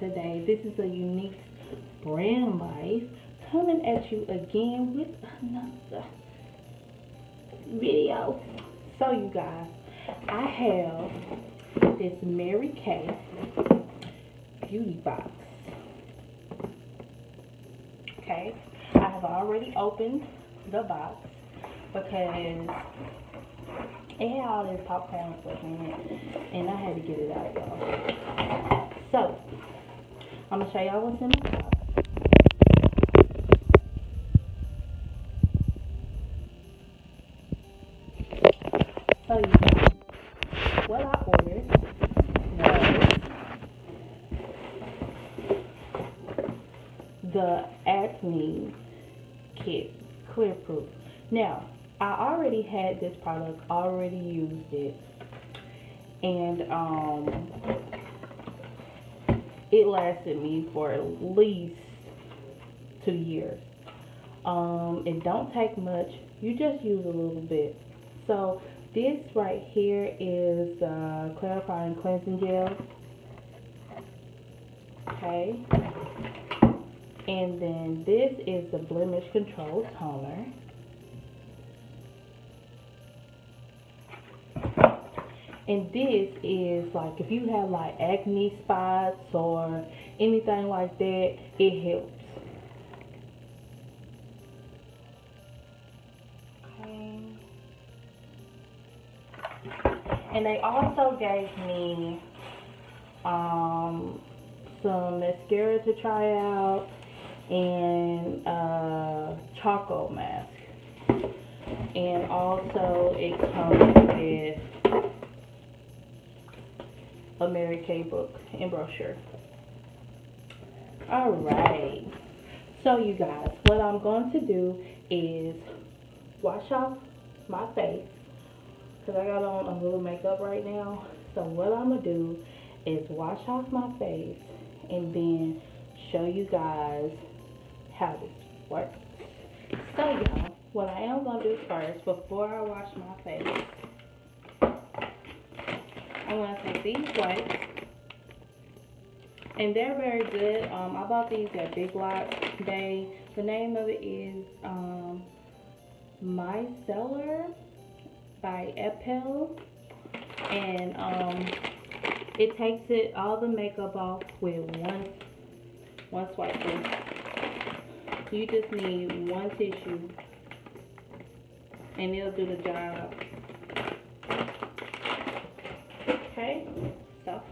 today. This is a unique brand life coming at you again with another video. So you guys, I have this Mary Kay beauty box. Okay, I have already opened the box because it had all this popcorn stuff in it, and I had to get it out. I'm gonna show y'all what's in the box. So, you what I ordered was the Acne Kit Clear Proof. Now, I already had this product, already used it, and um, it lasted me for at least two years. Um, it don't take much. You just use a little bit. So this right here is uh, clarifying cleansing gel. Okay. And then this is the blemish control toner. And this is like if you have like acne spots or anything like that, it helps. And they also gave me um, some mascara to try out and uh, charcoal mask. And also it comes with a Mary Kay book and brochure. Alright. So you guys, what I'm going to do is wash off my face. Because I got on a little makeup right now. So what I'm going to do is wash off my face and then show you guys how this works. So y'all, what I am going to do first, before I wash my face, I'm going to take these wipes. And they're very good. Um, I bought these at Big Lots. They, the name of it is um, Micellar by Epielle. And um, it takes it all the makeup off with one one swipe. You just need one tissue and it'll do the job. Okay, so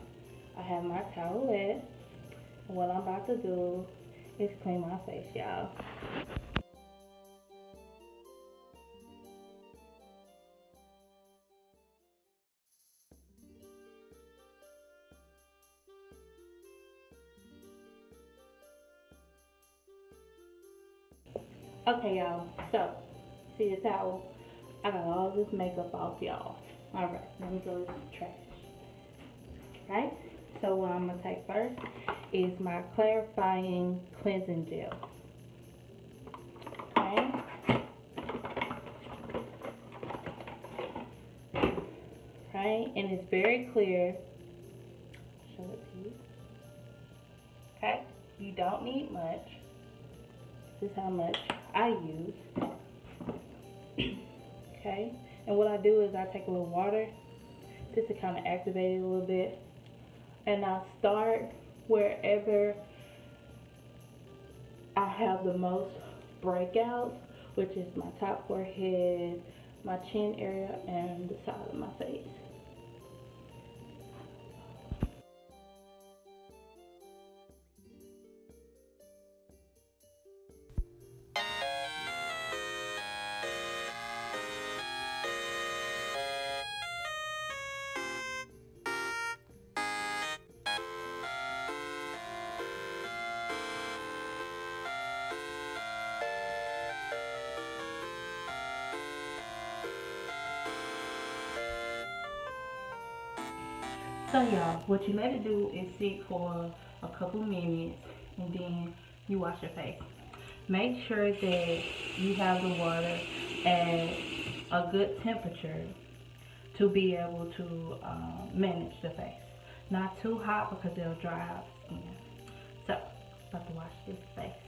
I have my. And what I'm about to do is clean my face, y'all. Okay, y'all. So, see the towel? I got all this makeup off, y'all. Alright, let me go to the trash. Right? So, what I'm going to take first is my clarifying cleansing gel. Okay? Right? And it's very clear. Show it to you. Okay? You don't need much. This is how much I use. okay, and what I do is I take a little water just to kind of activate it a little bit. And I start wherever I have the most breakouts, which is my top forehead, my chin area, and the side of my face. So y'all, what you let it do is sit for a couple minutes and then you wash your face. Make sure that you have the water at a good temperature to be able to uh, manage the face. Not too hot because it'll dry out the skin. So, about to wash this face.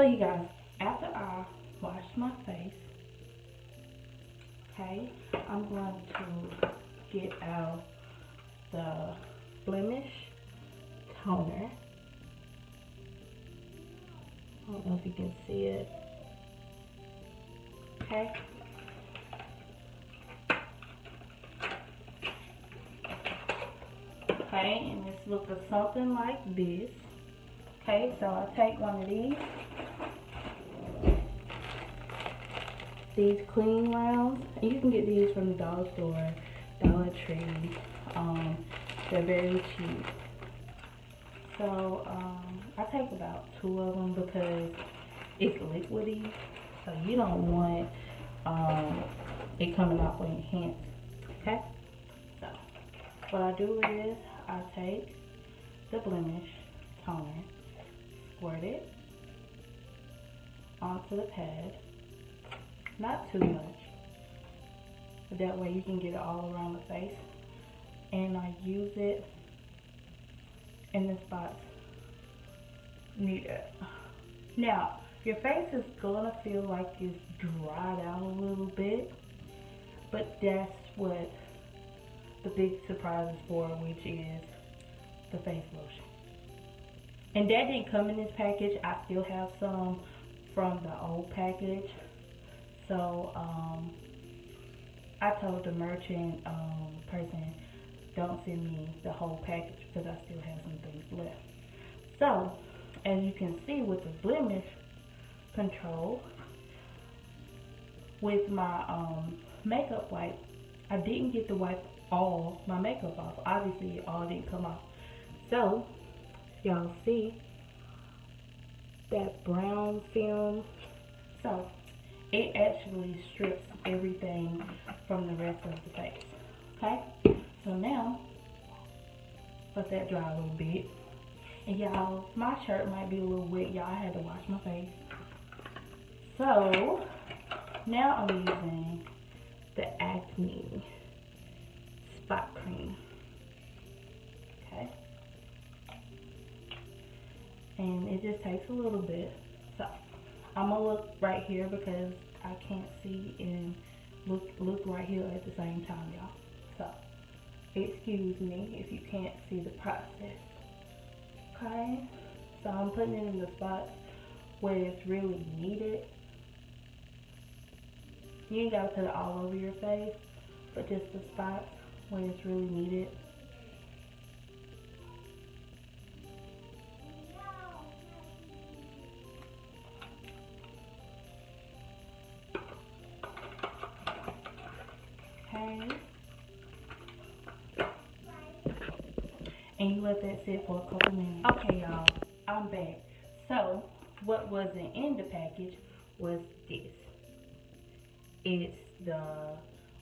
So you guys, after I wash my face, okay, I'm going to get out the blemish toner. I don't know if you can see it. Okay. Okay, and it's looking something like this. Okay, so I take one of these. These clean rounds. You can get these from the dollar store, Dollar Tree. Um, they're very cheap. So um, I take about two of them because it's liquidy. So you don't want um, it coming off on your hands. Okay? So what I do is I take the blemish toner, squirt it onto the pad. Not too much. But that way you can get it all around the face. And I use it in the spots needed. Now, your face is gonna feel like it's dried out a little bit, but that's what the big surprise is for, which is the face lotion. And that didn't come in this package. I still have some from the old package. So, um, I told the merchant um, person don't send me the whole package because I still have some things left. So, as you can see with the blemish control, with my um, makeup wipe, I didn't get to wipe all my makeup off. Obviously, it all didn't come off. So, y'all see that brown film? So, it actually strips everything from the rest of the face. Okay? So now, let that dry a little bit. And y'all, my shirt might be a little wet. Y'all, had to wash my face. So, now I'm using the Acne Spot Cream. Okay. And it just takes a little bit. So, I'm to look right here because I can't see and look, look right here at the same time, y'all. So, excuse me if you can't see the process. Okay, so I'm putting it in the spots where it's really needed. You ain't gotta put it all over your face, but just the spots where it's really needed. And you let that sit for a couple minutes. Okay, y'all, I'm back. So, what wasn't in the package was this. It's the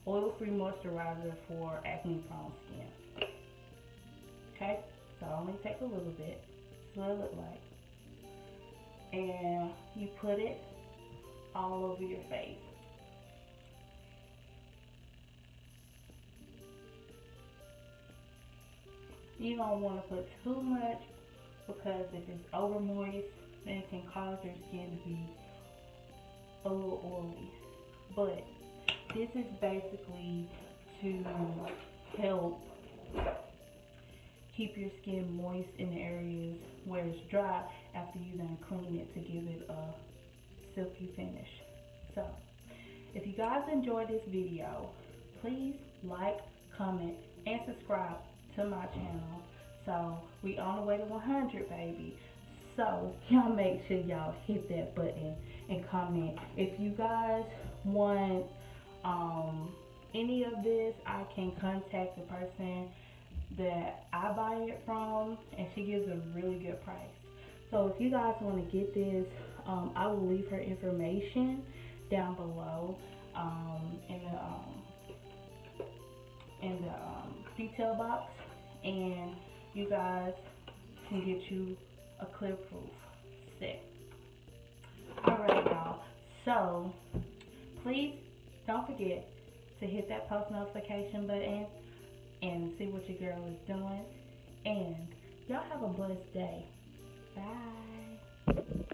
oil-free moisturizer for acne-prone skin. Okay, so I only take a little bit. That's what it look like. And you put it all over your face. You don't want to put too much because if it's over moist, then it can cause your skin to be a little oily. But this is basically to help keep your skin moist in the areas where it's dry after you then clean it to give it a silky finish. So, if you guys enjoyed this video, please like, comment, and subscribe to my channel. So we on the way to 100, baby. So y'all make sure y'all hit that button and comment. If you guys want um, any of this, I can contact the person that I buy it from, and she gives a really good price. So if you guys want to get this, um, I will leave her information down below um, in the um, in the um, detail box and you guys can get you a clear proof set. Alright y'all, so please don't forget to hit that post notification button and see what your girl is doing. And y'all have a blessed day. Bye.